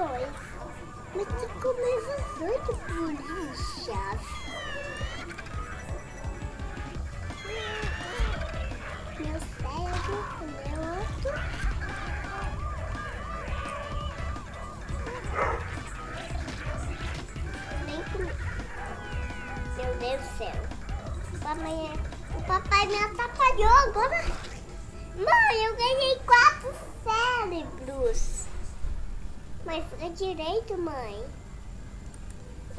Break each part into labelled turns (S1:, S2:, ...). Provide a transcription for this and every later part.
S1: dois. Mas tu começa oito polícias. Meu cérebro comeu outro. Nem comi. Meu Deus do céu. O papai, o papai me atrapalhou agora. Mãe, eu ganhei quatro cérebros. Mãe, fica direito, mãe.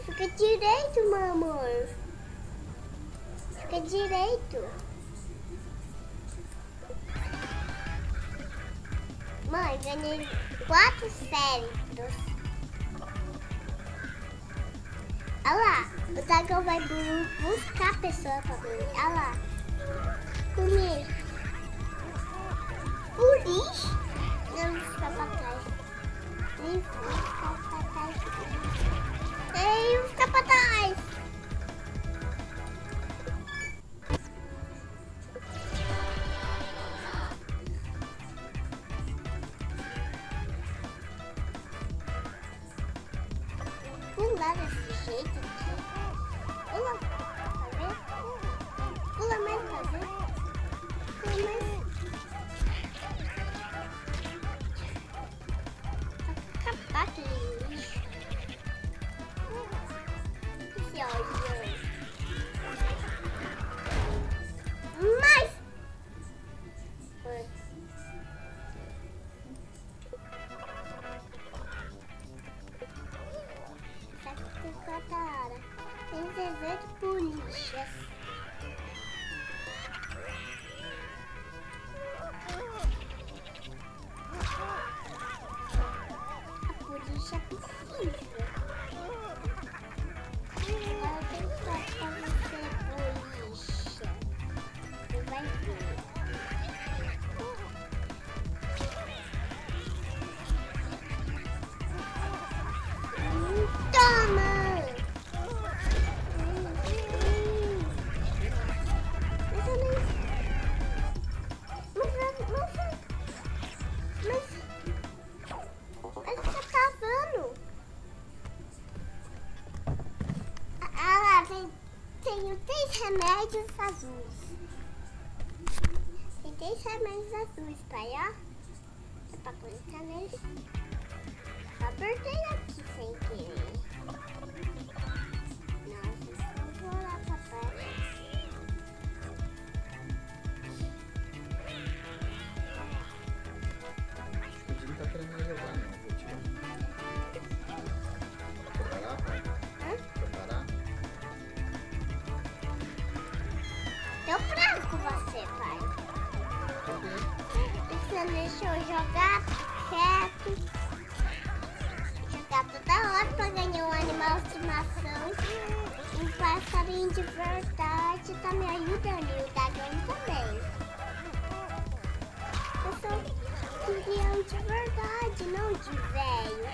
S1: Fica direito, meu amor. Fica direito. Mãe, ganhei quatro cérebros. Olha lá, o dragão vai bu- buscar a pessoa pra mim. Olha lá. Comigo. Acabar tenho três remédios azuis. Tem três remédios azuis, pai, ó. É pra colocar neles. Apertei aqui sem querer. Você deixou jogar quieto. Jogar toda hora pra ganhar um animal de estimação. Um passarinho de verdade tá me ajudando. E o dragão também. Eu sou um de verdade, não de velho.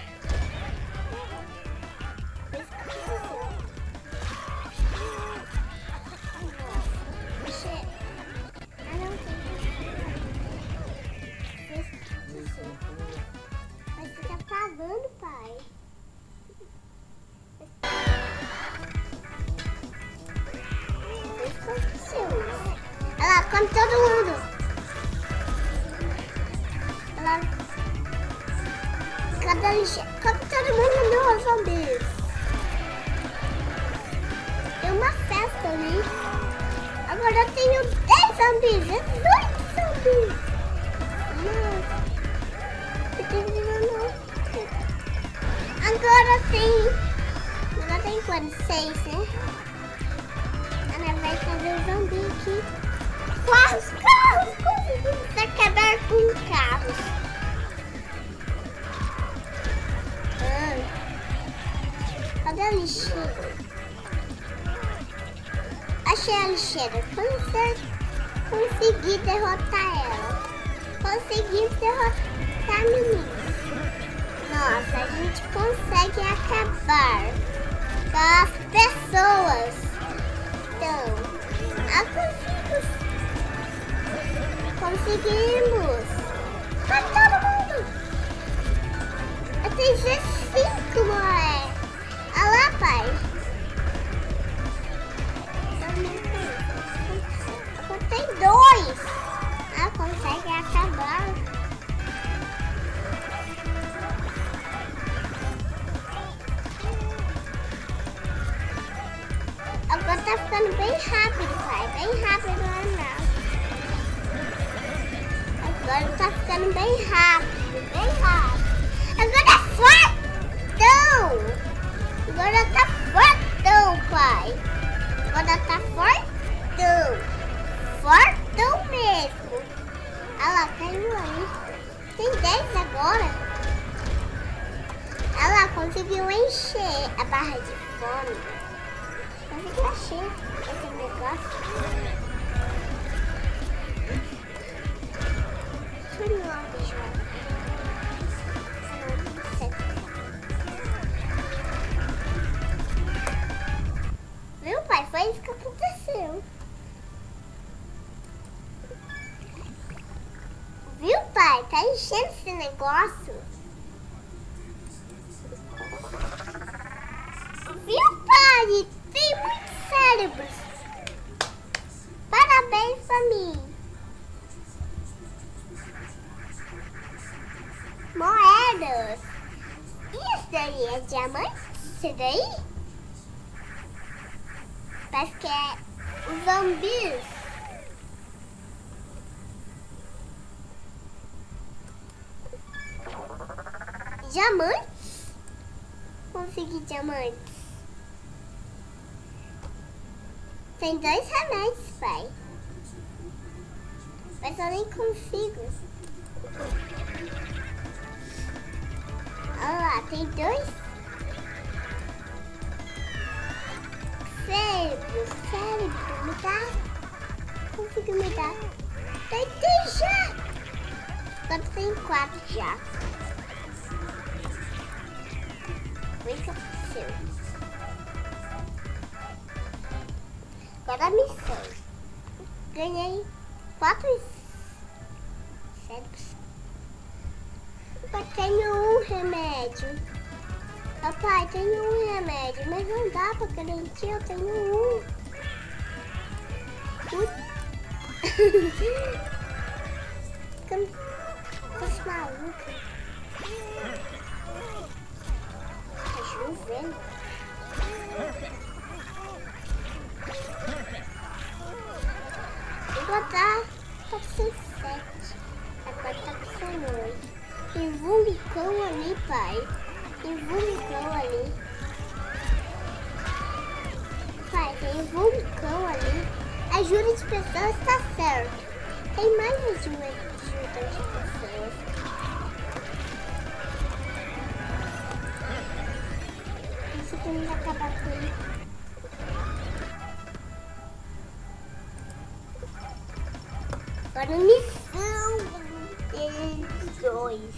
S1: Agora tem. Agora tem quantos? Seis, né? Ana vai fazer o zumbi aqui. Carros, carros! Conseguimos acabar com carros. Ah. Cadê a lixeira? Achei a lixeira. Consegui derrotar ela. Consegui derrotar a menina. Nossa, a gente consegue acabar com as pessoas. Então, conseguimos. Tá ficando bem rápido. Bem rápido. Agora é fortão. Agora tá fortão, pai. Agora tá fortão. Fortão mesmo. Olha lá, caiu aí. Tem 10 agora. Ela conseguiu encher a barra de fome. Conseguiu encher esse negócio. Negócio. Viu, pai? Tem muitos cérebros. Parabéns pra mim. Moedas. Isso daí é diamante? Isso daí? Parece que é os Diamantes? Consegui diamantes. Tem dois remédios, pai. Mas eu nem consigo. Olha lá, tem dois. Cérebro, cérebro, me dá. Consigo me dar. Tem três já. Agora tem quatro já. Que aconteceu. Agora a missão. Ganhei quatro cérebros. Papai, tenho um remédio. Papai, tenho um remédio, mas não dá pra garantir, eu tenho um. Ui. Ficando ficando Tá chovendo. Agora tá, tá sem sete. Agora tá com oito. Tem vulcão ali, pai. Tem vulcão ali. Pai, tem vulcão ali. A jura de pessoas está certo. Tem mais de uma jura de pessoas. Acabar com ele. Agora missão deles dois.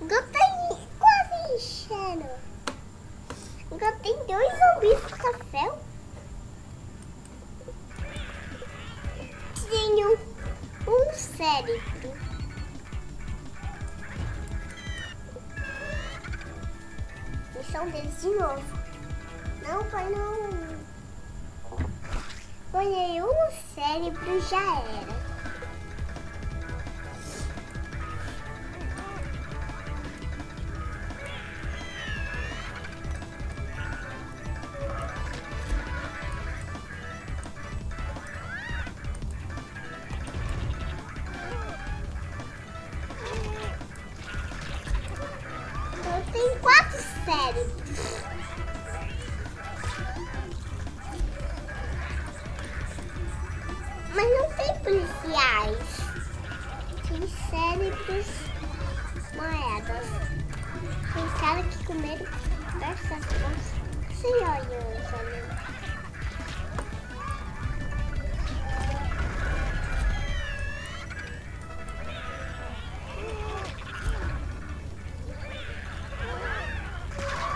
S1: Agora tá quase enchendo. Agora tem dois zumbis no café. Tenho um cérebro. Missão deles de novo. Não, pai, não. Ganhei um cérebro já era. Quatro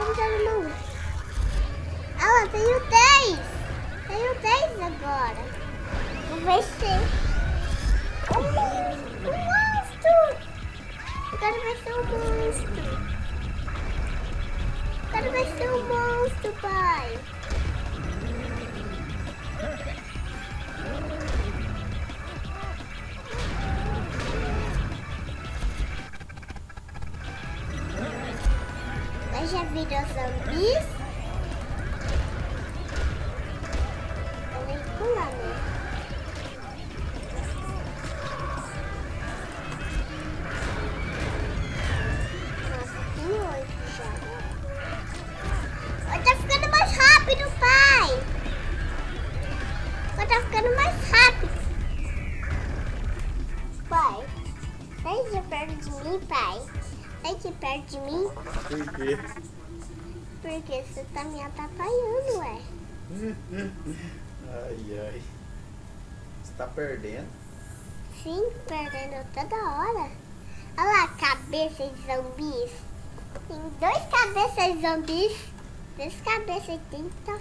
S1: Como já não? Ah, lá, tenho 10. Tenho 10 agora. Vou vencer. Um, um monstro. Agora vai ser um monstro. Agora vai ser um monstro, pai. Virou zumbis? Nem pular, né? Nossa, tá ficando mais rápido, pai! Oi, tá ficando mais rápido. Pai, sai de perto de mim, pai. Sai de perto de mim,
S2: Por quê?
S1: Porque você tá me atrapalhando, ué.
S2: Ai, ai. Você tá perdendo?
S1: Sim, perdendo toda hora. Olha lá, cabeça de zumbis. Tem dois cabeças de zumbis. Duas cabeças dentro do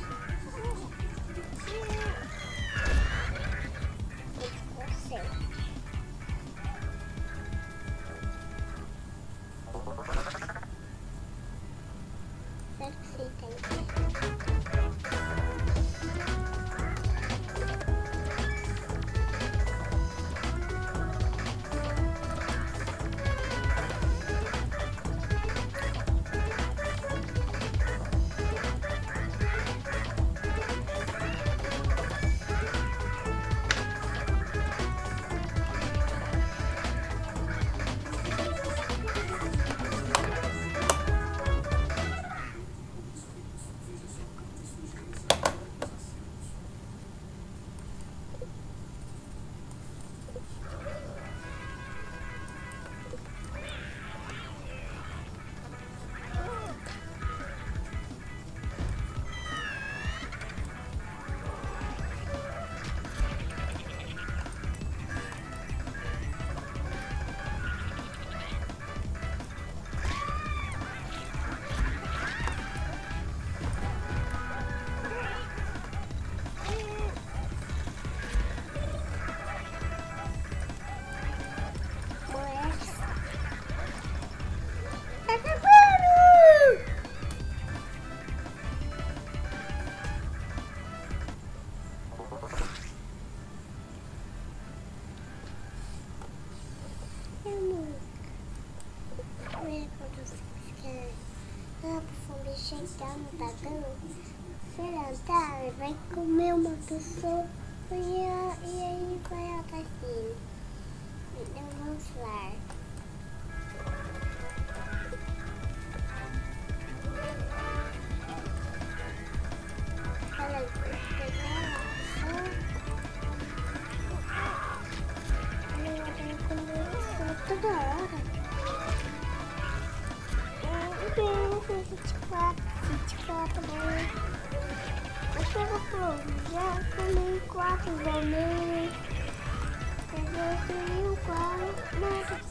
S1: pessoa e, e aí vai atrás dele. Então vamos lá. Toda hora. Eu tenho 24, 24 também. Já comi quatro também. Eu tenho quatro. Nossa.